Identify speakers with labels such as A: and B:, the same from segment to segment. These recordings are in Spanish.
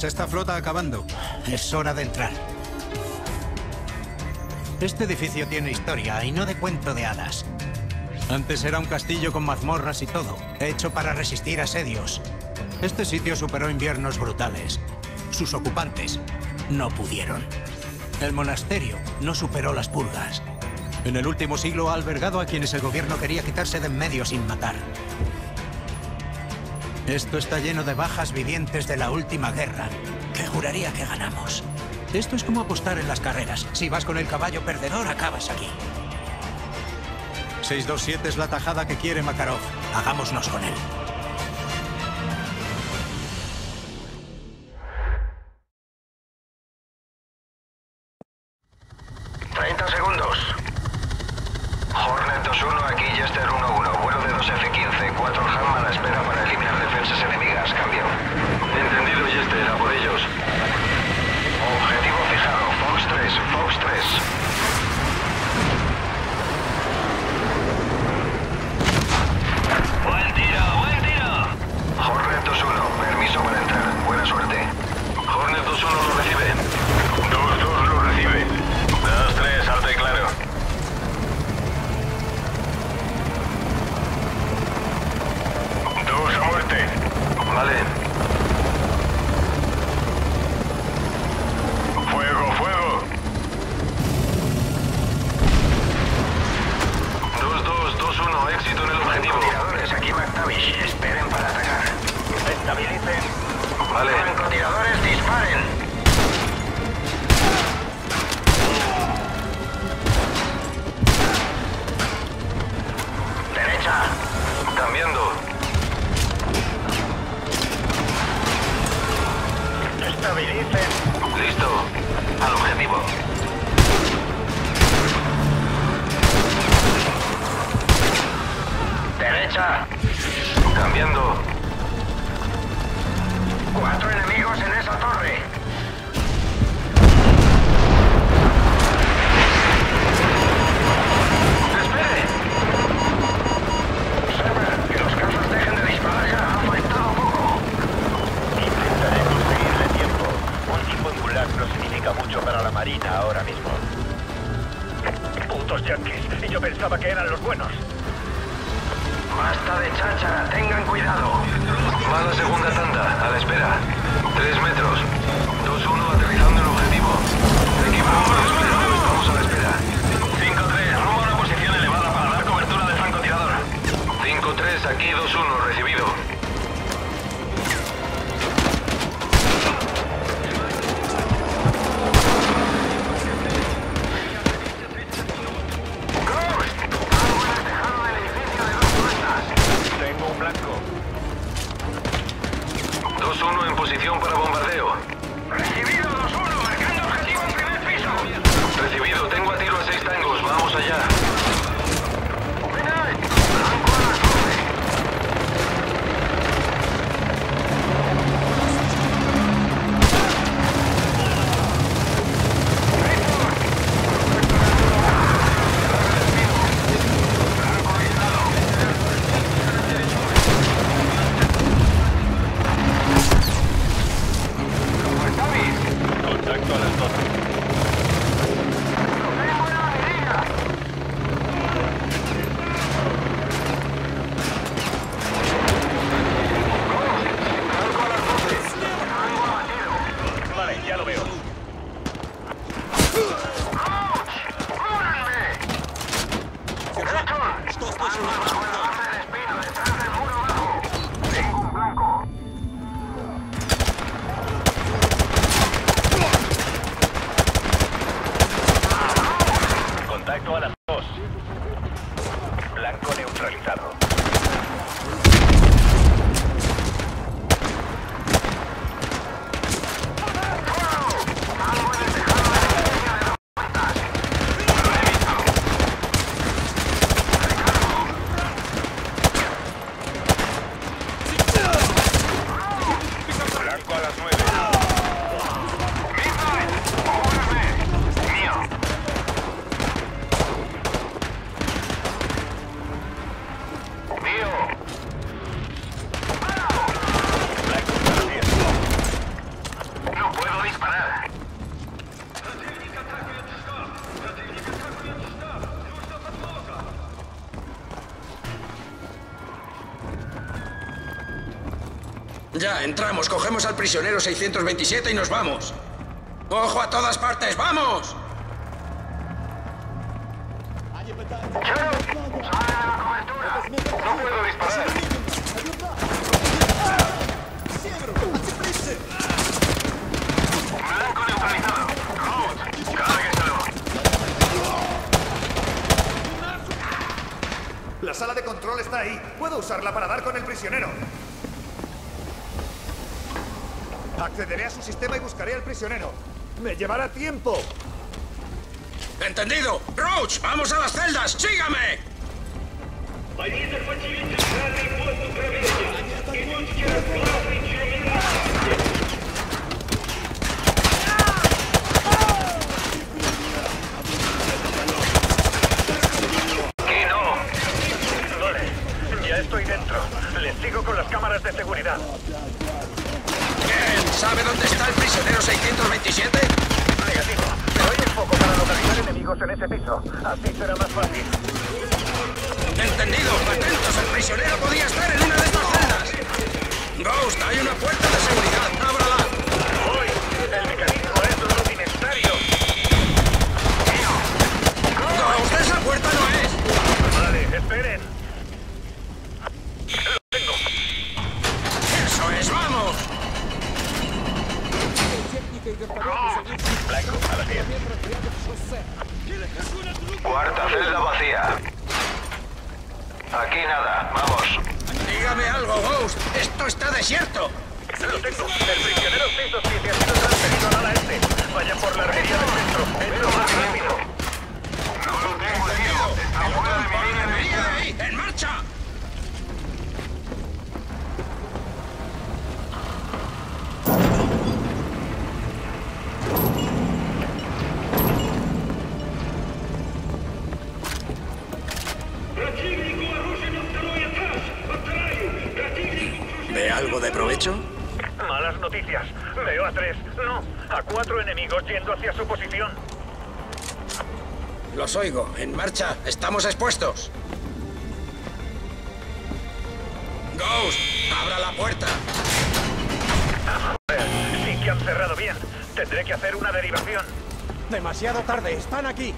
A: Se está flota acabando. Es hora de entrar. Este edificio tiene historia y no de cuento de hadas. Antes era un castillo con mazmorras y todo, hecho para resistir asedios. Este sitio superó inviernos brutales. Sus ocupantes no pudieron. El monasterio no superó las purgas. En el último siglo ha albergado a quienes el gobierno quería quitarse de en medio sin matar. Esto está lleno de bajas vivientes de la última guerra, que juraría que ganamos. Esto es como apostar en las carreras. Si vas con el caballo perdedor, acabas aquí. 627 es la tajada que quiere Makarov. Hagámonos con él. Hornet 2-1,
B: aquí Jester 1-1. Vuelo de 2F-15. 4 Ham a la espera para el defensas enemigas, cambio. Entendido, Jester, a por ellos. Objetivo fijado, Fox 3, Fox 3.
C: marina ahora mismo.
D: Putos yankees, y yo pensaba que eran los buenos. Basta
B: de chacha, tengan cuidado. Va la segunda tanda, a la espera. Tres metros. 2-1 aterrizando el objetivo.
E: Equipo estamos a la espera. 5-3, rumbo a una posición elevada para dar cobertura del francotirador.
B: 5-3, aquí 2-1.
A: Watch, watch.
E: Cogemos al prisionero 627 y nos vamos. ¡Ojo a todas partes! ¡Vamos!
F: La sala de control está ahí. Puedo usarla para dar con el prisionero. Accederé a su sistema y buscaré al prisionero. ¡Me llevará tiempo!
E: ¡Entendido! ¡Roach! ¡Vamos a las celdas! ¡Sígame!
D: Ya estoy dentro. Les sigo con las cámaras de seguridad.
E: ¿Sabe dónde está el prisionero 627?
D: Negativo. Pero hay un foco para localizar enemigos en ese piso. Así será más fácil.
E: Entendido. Atentos, el prisionero podía estar en una de estas celdas. Ghost, hay una puerta de seguridad. ¡Ábrala!
D: Hoy, el mecanismo es rudimentario.
E: ¡Ghost, esa puerta no es!
D: Vale, esperen. Lo tengo.
E: ¡Eso es! ¡Vamos!
D: Blanco, a las 10.
E: Cuarta celda vacía. Aquí nada, vamos. Dígame algo, Ghost. Esto está desierto.
D: Lo tengo. El prisionero 627 ha sido transferido al ala este. Vayan por la armería del centro. Lo más rápido.
E: No lo tengo, ¡Entendido! ¡Enfermería de ahí! ¡En marcha! Algo de provecho?
D: Malas noticias. Veo a tres, no, a cuatro enemigos yendo hacia su posición.
E: Los oigo. En marcha. Estamos expuestos. Ghost, abra la puerta.
D: Sí que han cerrado bien. Tendré que hacer una derivación.
A: Demasiado tarde, están aquí.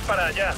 D: Para allá.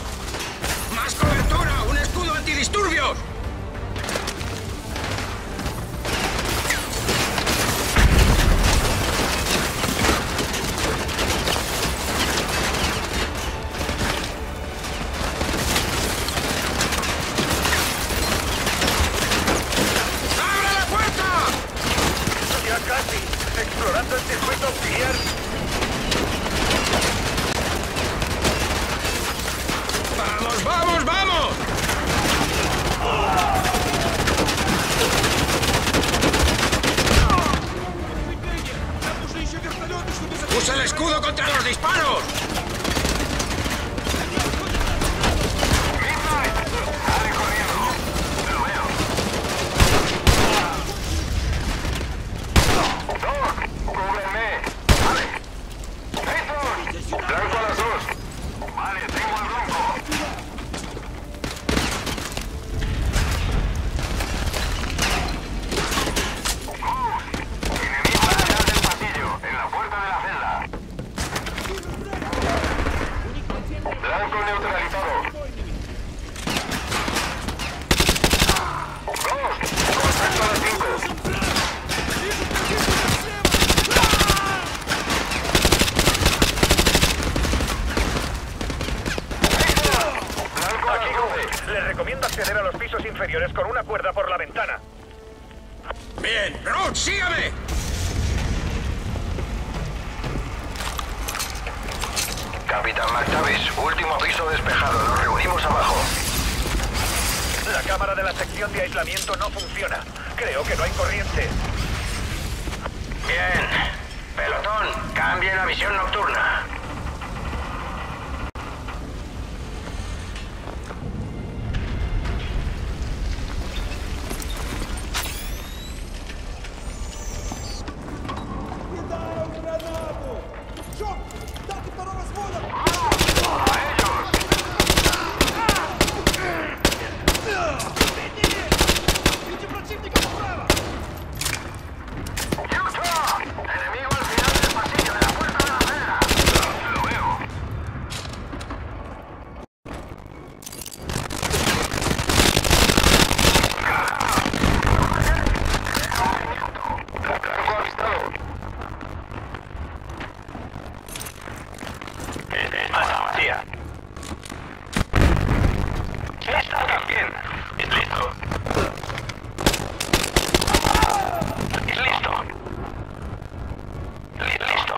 D: Cámara de la sección de aislamiento no funciona. Creo que no hay corriente.
G: Bien. Pelotón, cambien a visión nocturna. Enemigo al final del pasillo de la puerta de la celda. Lo veo. Blanco avistado.
D: Masa vacía. Listo
C: también. Listo. Listo. Li- Listo.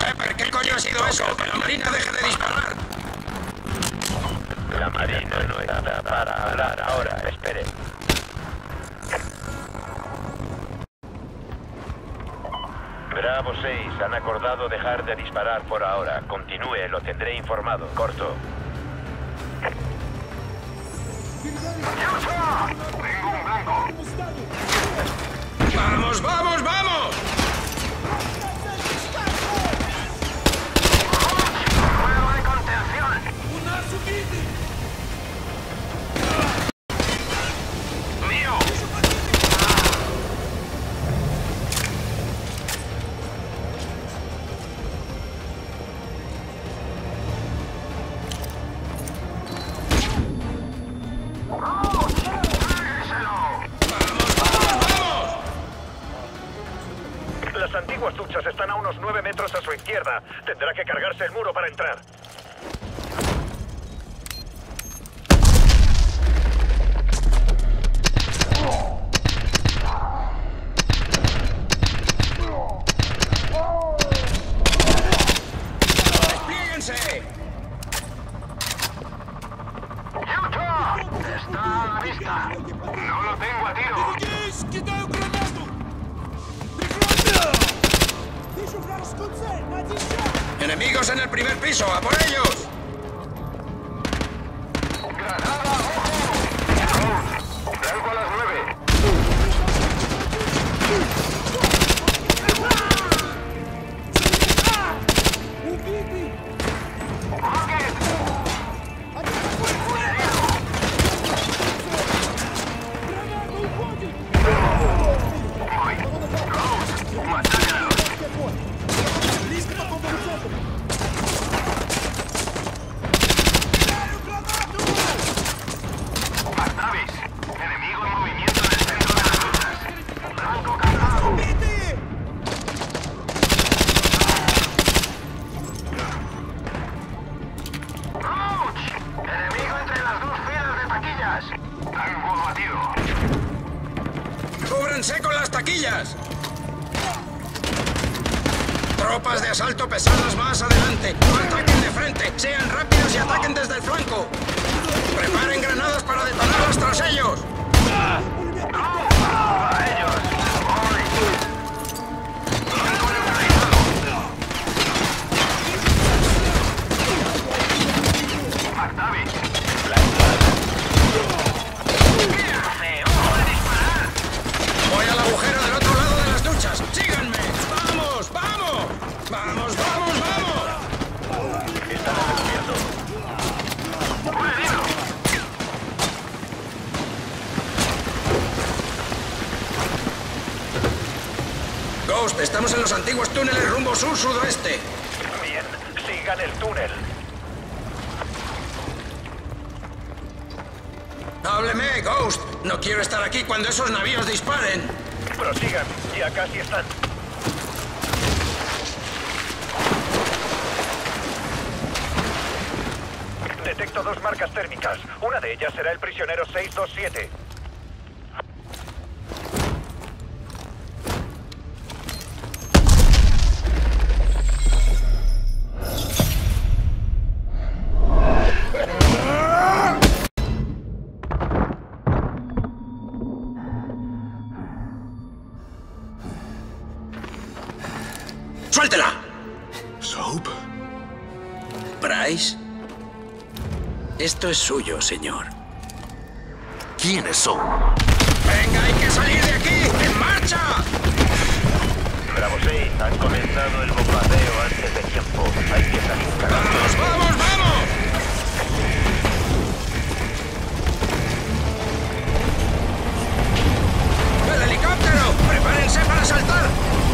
E: Pepper, ¿qué coño ha sido eso? Que la marina deje de disparar.
C: La marina no está para hablar ahora. Espere. Bravo 6, han acordado dejar de disparar por ahora. Continúe, lo tendré informado. Corto. Tengo un blanco.
E: ¡Vamos, vamos, vamos!
D: Están a unos 9 metros a su izquierda. Tendrá que cargarse el muro para entrar.
E: ¡Enemigos en el primer piso! ¡A por ellos! Asalto pesadas más adelante. Ataquen de frente. Sean rápidos y ataquen desde el flanco. Preparen granadas para detonarlas tras ellos. ¡A ellos! Blanco neutralizado. McTavish. ¿Qué hace? ¡Ojo de disparar! Voy al agujero del otro lado de las duchas. ¡Síganme! ¡Vamos! ¡Vamos! ¡Vamos, vamos, vamos! Están
C: a descubierto. ¡Un herido!
E: Estamos en los antiguos túneles rumbo sur-sudoeste.
D: Bien, sigan el túnel.
E: Hábleme, Ghost. No quiero estar aquí cuando esos navíos disparen.
D: Prosigan, ya casi están. Detecto dos marcas térmicas. Una de ellas será el prisionero 627.
E: Esto es suyo, señor. ¿Quiénes son? ¡Venga, hay que salir de aquí! ¡En marcha!
C: Bravo 6, han comenzado el bombardeo antes de tiempo. Hay que salir
E: ¡Vamos, vamos, vamos! ¡El helicóptero! ¡Prepárense para saltar!